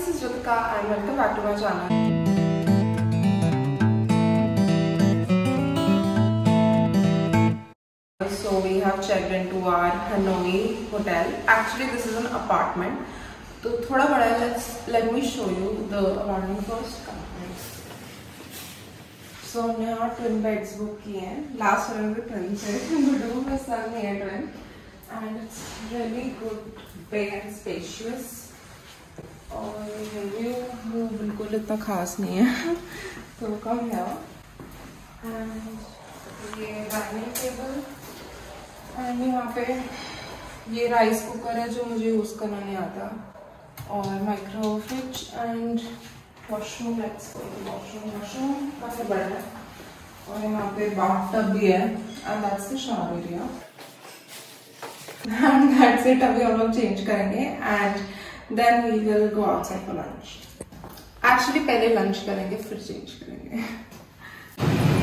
this is Ritika and welcome back to my channel. So we have checked into our Hanoi hotel. Actually, this is an apartment. तो थोड़ा बड़ा है let's let me show you the apartment first. So हमने यहाँ twin beds book किए हैं. Last one भी twins है. Gudu में son है twin. And it's really good, big and spacious. और व्यू वो बिल्कुल इतना खास नहीं है। तो कम है एंड ये डाइनिंग टेबल एंड यहाँ पे ये राइस कुकर है जो मुझे यूज़ करना नहीं आता। और micro fridge and washroom let's washroom washroom काफ़ी बड़ा है। और यहाँ पे बाथ टब भी है। And that's the shower area and that's it अभी हम लोग चेंज करेंगे। And then we will go outside for lunch actually पहले लंच करेंगे, फिर चेंज करेंगे.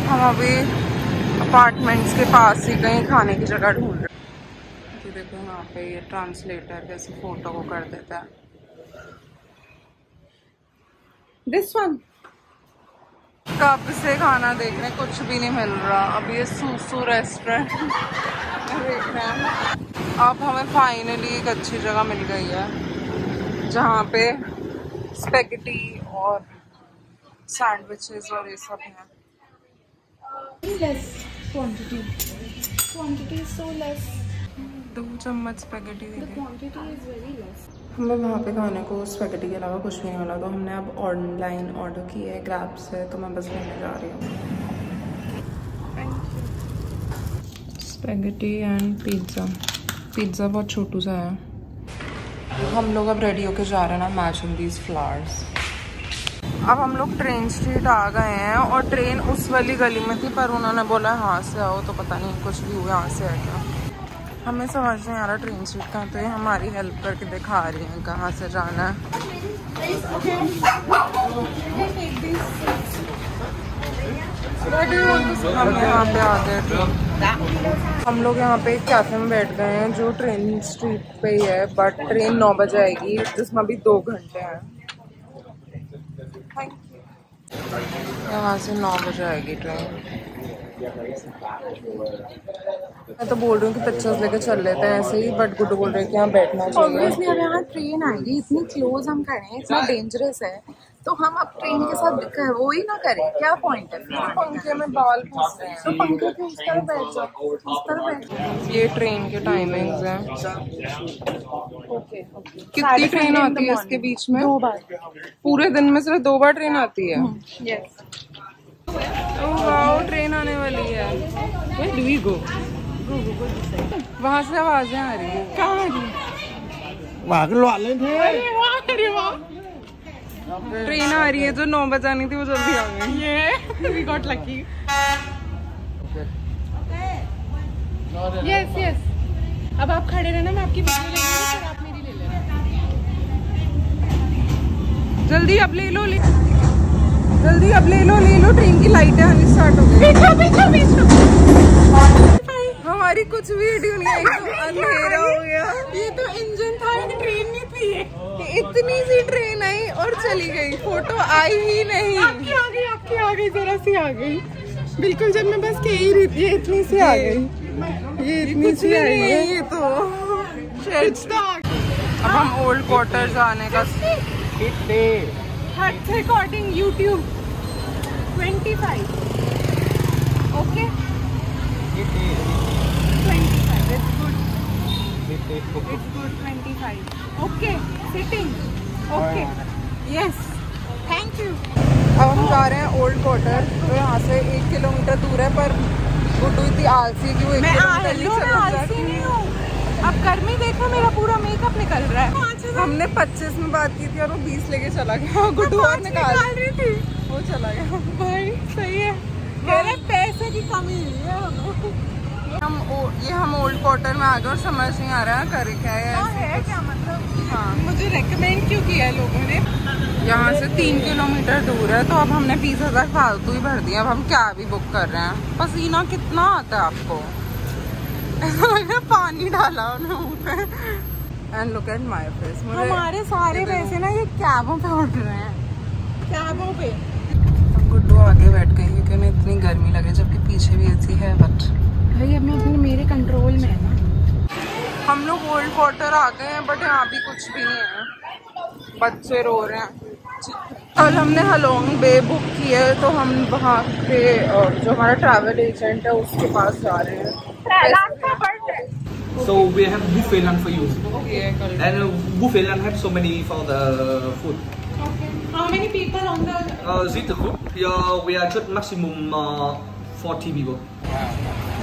हम अभी अपार्टमेंट्स के पास ही कहीं खाने की जगह ढूंढ रहे हैं। तो देखो, यहाँ पे ये ट्रांसलेटर कैसे फ़ोटो को कर देता है। दिस वन कब से खाना देख रहे हैं कुछ भी नहीं मिल रहा। अब ये सूसू रेस्टोरेंट देख रहे हैं। अब हमें फाइनली एक अच्छी जगह मिल गई है। जहाँ पे स्पेगेटी और सैंडविचेस और ये सब हैं। दो चम्मच स्पेगेटी. हमें वहाँ पे खाने को स्पेगेटी के अलावा कुछ नहीं मिला तो हमने अब ऑनलाइन ऑर्डर किया है ग्रैब से तो मैं बस लेने जा रही हूँ। स्पेगेटी एंड पिज़्ज़ा पिज़्ज़ा बहुत छोटू सा है। हम लोग अब रेडी होके जा रहे हैं ना मैचिंग दीज फ्लावर्स अब हम लोग ट्रेन स्ट्रीट आ गए हैं और ट्रेन उस वाली गली में थी, पर उन्होंने बोला यहाँ से आओ तो पता नहीं कुछ भी हुआ, यहाँ से है क्या? हमें समझ नहीं आ रहा ट्रेन स्ट्रीट कहाँ तो ये हमारी हेल्प करके दिखा रही हैं कहाँ से जाना है। हम यहाँ पे आ गए। थे हम लोग यहाँ पे एक कैफ़े में बैठ गए हैं, जो ट्रेन स्ट्रीट पे ही है बट ट्रेन नौ बजे आएगी, जिसमें अभी दो घंटे हैं। यहाँ से नौ बजे आएगी ट्रेन मैं तो बोल रही हूँ कि पिक्चर्स लेके चल लेते हैं ऐसे ही बट गुड्डू बोल रहे हैं कि यहाँ बैठना चाहिए। Obviously अब यहाँ ट्रेन आएगी इतनी क्लोज हम करें इतना डेंजरस है तो हम अब ट्रेन के साथ वो ही ना करें। क्या पॉइंट है? फिर? पंखे में बाल रहे तो पंखे के उस तरफ़ बैठ जाओ उस तरफ़ बैठ ये ट्रेन के टाइमिंग्स हैं। ओके कितनी ट्रेन आती है इसके बीच में? दो बार। पूरे दिन में सिर्फ़ दो बार ट्रेन आती है? यस ओह वाओ ट्रेन आने वाली है। Where do we go? वहाँ से आवाज़ें आ रही हैं। कहाँ आ रही वाह ट्रेन आ रही है जो नौ बजानी थी वो जल्दी आ गई। ये got lucky यस यस अब आप खड़े रहना मैं आपकी वीडियो ले लूँगी आप मेरी ले लेना। जल्दी अब ले लो ले। जल्दी अब ले लो ले लो ट्रेन की लाइटें आनी स्टार्ट हो गई। पीछे पीछे पीछे हमारी कुछ वीडियो नहीं आई तो अंधेरा हो गया। ये तो इंजन था ट्रेन नहीं थी ये। इतनी सी ट्रेन आई और चली गई। फ़ोटो आई ही नहीं। आपकी आ गई आपकी आ गई जरा सी आ गई। बिल्कुल जब मैं बस कह ही रही थी इतनी सी आ गई। ये इतनी सी भी आई है। ये तो। अब हम ओल्ड क्वार्टर जाने का हट recording YouTube 25 okay 25 it's good. It's good. 25 okay. Sitting. Okay. Yes. Thank you. अब हम जा रहे हैं ओल्ड क्वार्टर तो यहाँ से एक किलोमीटर दूर है पर गुड्डू इतनी आलसी है कि वो एक मैं किलोमीटर हेलो नहीं मैं चलना आलसी नहीं हूँ। अब गर्मी देखो मेरा पूरा मेकअप निकल रहा है। हमने 25 में बात की थी और वो 20 लेके चला गया। गुड्डू और निकाल। रही थी। वो चला गया। भाई सही है। मेरे पैसे की कमी है हम। ये हम ओल्ड क्वार्टर में आ गए और समझ नहीं आ रहा है करे क्या है है? क्या मतलब? हाँ। मुझे रेकमेंड क्यों किया है लोगों ने? यहाँ से तीन किलोमीटर दूर है तो अब हमने बीस हज़ार फालतू ही भर दिया। अब हम क्या भी बुक कर रहे हैं? पसीना कितना आता है आपको? ऐसा लग रहा है पानी डाला उन्होंने and look at my face हमारे सारे पैसे ना ये कैबों पे उठ रहे हैं। कैबों पे? गुड्डू आगे बैठ गई क्योंकि उन्हें इतनी गर्मी लग रही है जबकि पीछे भी ऐसी है बट भाई अब मैं अपने मेरे कंट्रोल में है ना हम लोग ओल्ड क्वार्टर आ गए हैं बट यहाँ भी कुछ भी नहीं है बच्चे रो रहे हैं कल हमने हलोंग बे बुक की है तो हम वहाँ पे जो हमारा ट्रैवल एजेंट है उसके पास जा रहे हैं So we have buffet lunch for you. कल And uh, buffet lunch have so many for the food. Okay. How many people on the Uh, Zita group, yeah, we are just maximum uh, 40 people.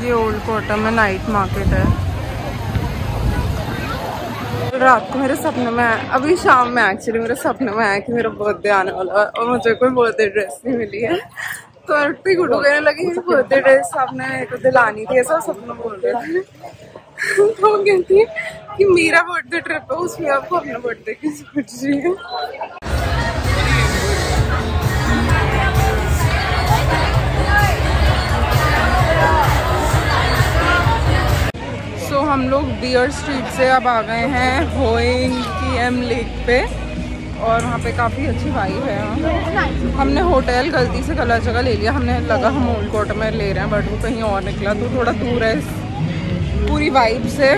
ये old quarter में night market है। रात को मेरे सपने में अभी शाम में एक्चुअली मेरे सपने में आया कि मेरा बर्थडे आने वाला है और मुझे कोई बर्थडे ड्रेस नहीं मिली है। तो अट्टी गुडू कहने लगी बर्थडे ड्रेस आपने मेरे को दिलानी थी ऐसा सपना बोल रहे थे। तो कहती है कि मेरा बर्थडे ट्रिप है उसमें आपको अपना बर्थडे की सोच रही है। हम लोग बियर स्ट्रीट से अब आ गए हैं होइंग की एम लेक पे। और वहाँ पे काफ़ी अच्छी वाइब है। हमने होटल गलती से गलत जगह ले लिया। हमने लगा हम ओल्ड में ले रहे हैं बट वो कहीं और निकला। तो थोड़ा दूर है इस पूरी वाइब से।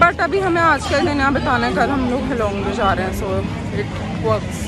बट अभी हमें आज का दिन यहाँ बताना है। कल हम लोग हिलोंग भी जा रहे हैं सो इट वर्क्स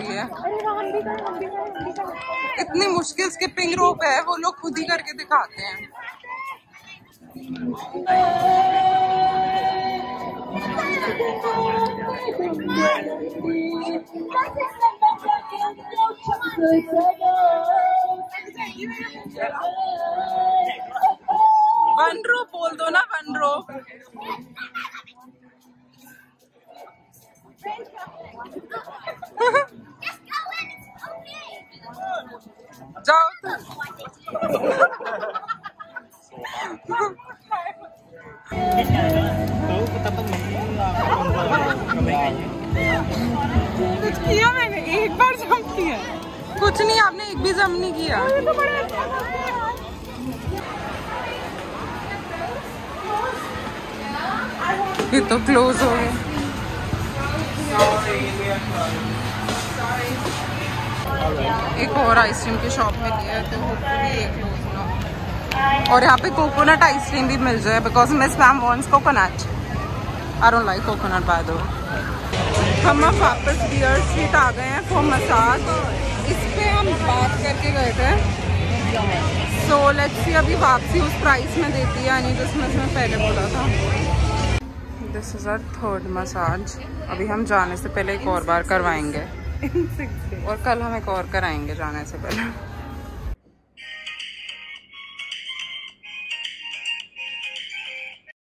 रही है इतनी मुश्किल स्किपिंग रोप है वो लोग खुद ही करके दिखाते हैं। वन रो बोल दो ना वन रो कुछ किया मैंने एक बार जंप किया कुछ नहीं आपने एक भी जम नहीं किया ये तो क्लोज हो गया एक और आइसक्रीम की शॉप में लिया है तो ना और यहाँ पे कोकोनट आइसक्रीम भी मिल जाए because miss ma'am wants coconut I don't like coconut bye दो हम अब वापस बियर स्ट्रीट आ गए हैं फॉर मसाज इस पर हम बात करके गए थे। सो लेट्स सी अभी वापसी उस प्राइस में देती है, यानी जिसमें से मैं पहले बोला था। This is our third massage अभी हम जाने से पहले एक और बार करवाएँगे। और कल हम एक और कराएँगे जाने से पहले।